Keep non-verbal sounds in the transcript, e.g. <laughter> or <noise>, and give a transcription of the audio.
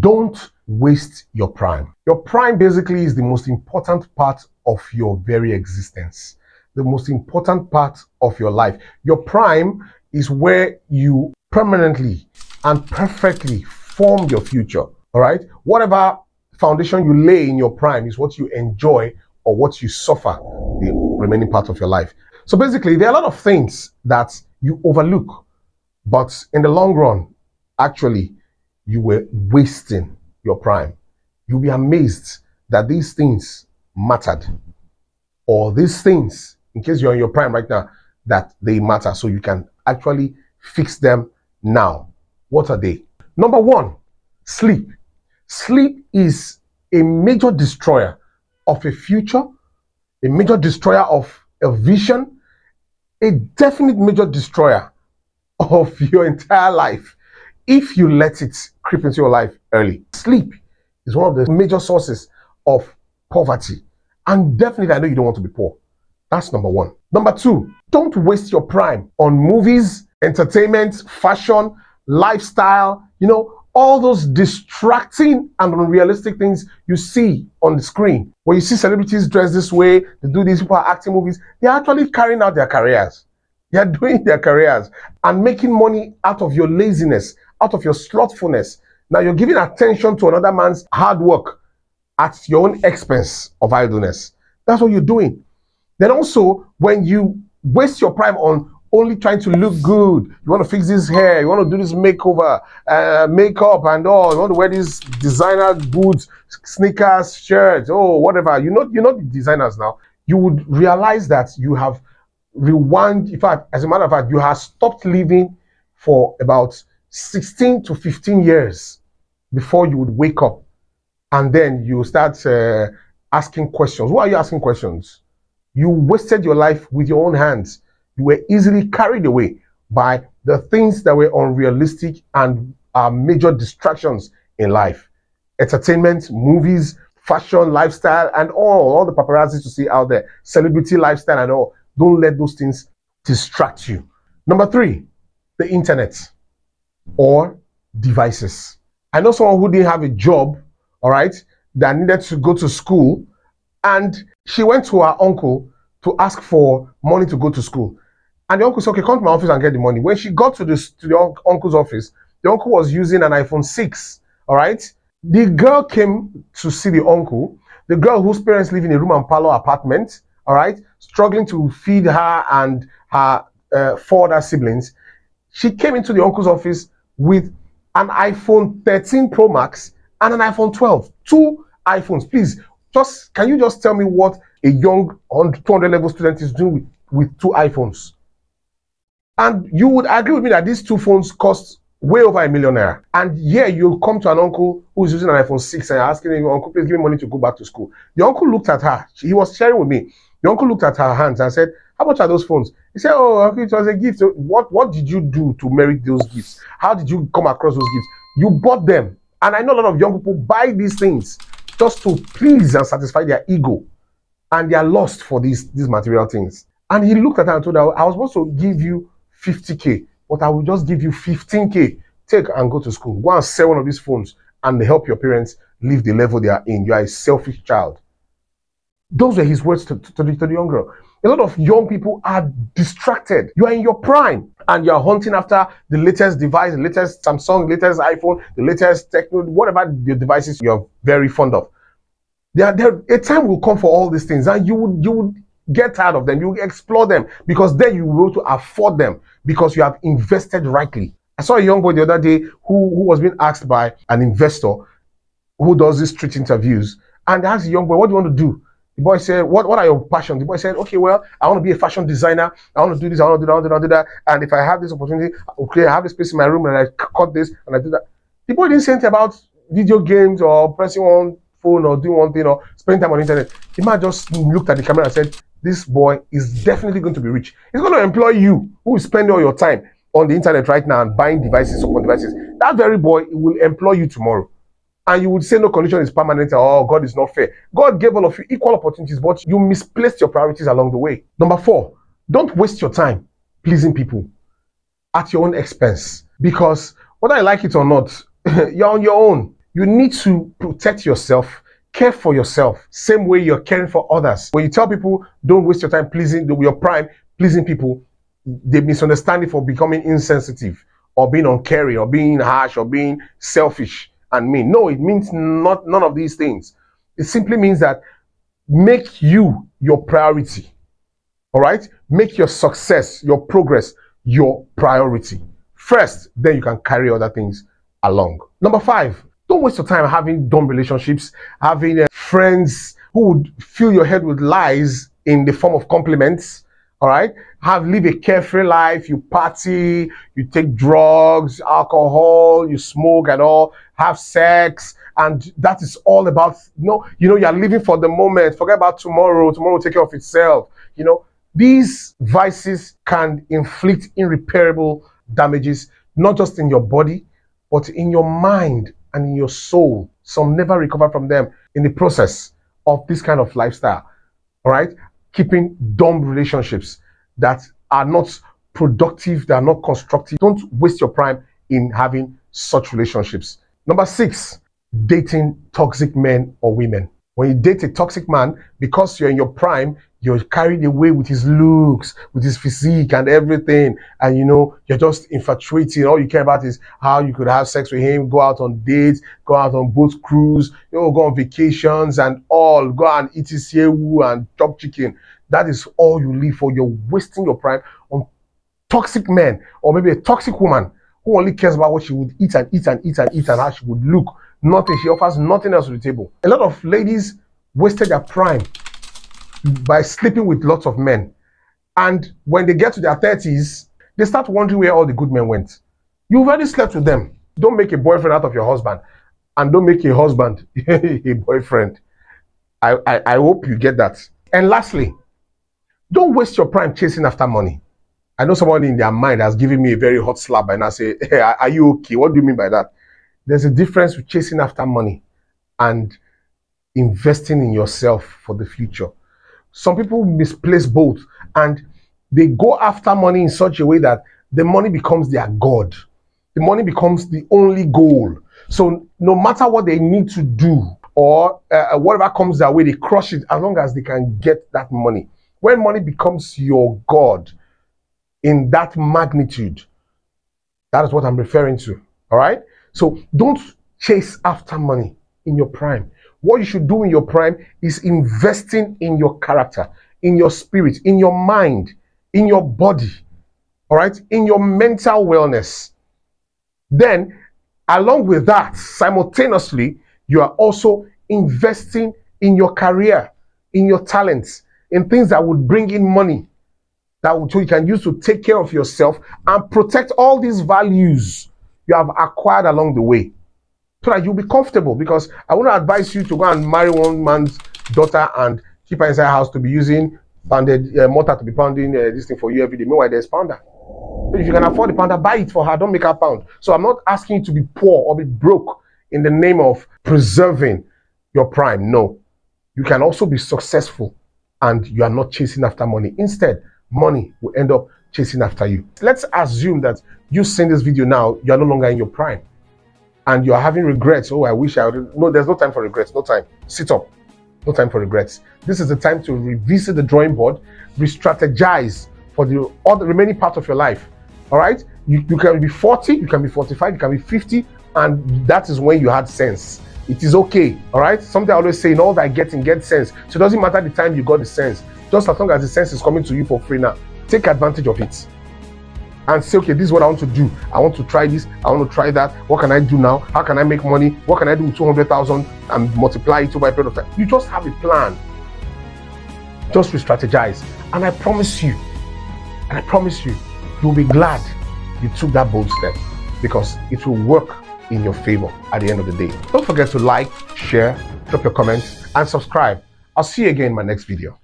Don't waste your prime. Your prime basically is the most important part of your very existence, the most important part of your life. Your prime is where you permanently and perfectly form your future. All right. Whatever foundation you lay in your prime is what you enjoy or what you suffer the remaining part of your life. So basically, there are a lot of things that you overlook, but in the long run, actually, you were wasting your prime. You'll be amazed that these things mattered, or these things, in case you're in your prime right now, that they matter. So you can actually fix them now. What are they? Number one, sleep. Sleep is a major destroyer of a future, a major destroyer of a vision, a definite major destroyer <laughs> of your entire life if you let it creep into your life early. Sleep is one of the major sources of poverty. And definitely, I know you don't want to be poor. That's number one. Number two, don't waste your prime on movies, entertainment, fashion, lifestyle, you know, all those distracting and unrealistic things you see on the screen. When you see celebrities dressed this way, they do these people are acting movies, they're actually carrying out their careers. They're <laughs> doing their careers and making money out of your laziness, out of your slothfulness. Now you're giving attention to another man's hard work at your own expense of idleness. That's what you're doing. Then also, when you waste your prime on only trying to look good. You want to fix this hair. You want to do this makeover, uh, makeup, and all. You want to wear these designer boots, sneakers, shirts, oh whatever. You know, you know the designers now. You would realize that you have rewound. In fact, as a matter of fact, you have stopped living for about 16 to 15 years before you would wake up, and then you start uh, asking questions. Why are you asking questions? You wasted your life with your own hands you were easily carried away by the things that were unrealistic and are major distractions in life. Entertainment, movies, fashion, lifestyle, and all, all the paparazzi to see out there, celebrity lifestyle and all. Don't let those things distract you. Number three, the internet or devices. I know someone who didn't have a job, all right, that needed to go to school, and she went to her uncle to ask for money to go to school. And the uncle said, okay, come to my office and get the money. When she got to, to the un- uncle's office, the uncle was using an iPhone 6. All right. The girl came to see the uncle, the girl whose parents live in a room and parlor apartment. All right. Struggling to feed her and her uh, four other siblings. She came into the uncle's office with an iPhone 13 Pro Max and an iPhone 12. Two iPhones. Please, just can you just tell me what a young 200 level student is doing with, with two iPhones? And you would agree with me that these two phones cost way over a million naira. And here you'll come to an uncle who's using an iPhone 6 and asking him, Uncle, please give me money to go back to school. The uncle looked at her. He was sharing with me. The uncle looked at her hands and said, How much are those phones? He said, Oh, it was a gift. So what, what did you do to merit those gifts? How did you come across those gifts? You bought them. And I know a lot of young people buy these things just to please and satisfy their ego. And they are lost for these, these material things. And he looked at her and told her, I was supposed to give you 50k, but I will just give you 15k. Take and go to school. Go and sell one of these phones and help your parents live the level they are in. You are a selfish child. Those were his words to, to, to, the, to the young girl. A lot of young people are distracted. You are in your prime and you are hunting after the latest device, the latest Samsung, latest iPhone, the latest Tecno, whatever the devices you're very fond of. There, there, a time will come for all these things, and you would you would get tired of them. You explore them because then you will to afford them because you have invested rightly. I saw a young boy the other day who, who was being asked by an investor who does these street interviews. And asked the young boy, What do you want to do? The boy said, What what are your passions? The boy said, Okay, well, I want to be a fashion designer. I want to do this, I want to do that, I want to do that. And if I have this opportunity, okay, I have a space in my room and I cut this and I do that. The boy didn't say anything about video games or pressing one phone or doing one thing or spending time on internet. The man just looked at the camera and said, this boy is definitely going to be rich. He's going to employ you who is spending all your time on the internet right now and buying devices upon devices. That very boy will employ you tomorrow. And you would say no condition is permanent or oh, God is not fair. God gave all of you equal opportunities, but you misplaced your priorities along the way. Number four, don't waste your time pleasing people at your own expense. Because whether I like it or not, <laughs> you're on your own. You need to protect yourself, care for yourself, same way you're caring for others. When you tell people don't waste your time pleasing your prime, pleasing people, they misunderstand it for becoming insensitive or being uncaring or being harsh or being selfish and mean. No, it means not none of these things. It simply means that make you your priority. All right? Make your success, your progress, your priority. First, then you can carry other things along. Number five, don't waste your time having dumb relationships, having uh, friends who would fill your head with lies in the form of compliments. All right, have live a carefree life. You party, you take drugs, alcohol, you smoke, and all. Have sex, and that is all about you know. You know, you're living for the moment. Forget about tomorrow. Tomorrow will take care of itself. You know, these vices can inflict irreparable damages, not just in your body, but in your mind and in your soul. Some never recover from them in the process of this kind of lifestyle. All right? Keeping dumb relationships that are not productive, that are not constructive. Don't waste your prime in having such relationships. Number six, dating toxic men or women. When you date a toxic man, because you're in your prime, you're carried away with his looks, with his physique and everything. And you know, you're just infatuated. All you care about is how you could have sex with him, go out on dates, go out on boat cruise, you know, go on vacations and all, go and eat isiewu and chop chicken. That is all you live for. You're wasting your prime on toxic men or maybe a toxic woman who only cares about what she would eat and eat and eat and eat and how she would look. Nothing. She offers nothing else to the table. A lot of ladies wasted their prime by sleeping with lots of men. And when they get to their 30s, they start wondering where all the good men went. You've already slept with them. Don't make a boyfriend out of your husband. And don't make a husband <laughs> a boyfriend. I, I, I hope you get that. And lastly, don't waste your prime chasing after money. I know someone in their mind has given me a very hot slap and I say, <laughs> hey, are you okay? What do you mean by that? There's a difference with chasing after money and investing in yourself for the future. Some people misplace both and they go after money in such a way that the money becomes their God. The money becomes the only goal. So no matter what they need to do or uh, whatever comes their way, they crush it as long as they can get that money. When money becomes your God in that magnitude, that is what I'm referring to. All right. So don't chase after money in your prime. What you should do in your prime is investing in your character, in your spirit, in your mind, in your body, all right, in your mental wellness. Then, along with that, simultaneously, you are also investing in your career, in your talents, in things that would bring in money that you can use to take care of yourself and protect all these values you have acquired along the way so that you'll be comfortable. Because I want to advise you to go and marry one man's daughter and keep her inside house to be using pounded uh, mortar to be pounding uh, this thing for you every day. Meanwhile, there's pounder. If you can afford the pounder, buy it for her. Don't make her pound. So I'm not asking you to be poor or be broke in the name of preserving your prime. No. You can also be successful and you are not chasing after money. Instead, money will end up chasing after you. Let's assume that you send this video now, you are no longer in your prime and you're having regrets. Oh, I wish I would. No, there's no time for regrets. No time. Sit up. No time for regrets. This is the time to revisit the drawing board, re-strategize for the other remaining part of your life. All right. You, you can be 40, you can be 45, you can be 50, and that is when you had sense. It is okay. All right. Something I always say in all that getting, get sense. So it doesn't matter the time you got the sense. Just as long as the sense is coming to you for free now, take advantage of it and say, okay, this is what I want to do. I want to try this. I want to try that. What can I do now? How can I make money? What can I do with 200,000 and multiply it over a period of time? You just have a plan. Just re strategize. And I promise you, and I promise you, you'll be glad you took that bold step because it will work in your favor at the end of the day. Don't forget to like, share, drop your comments, and subscribe. I'll see you again in my next video.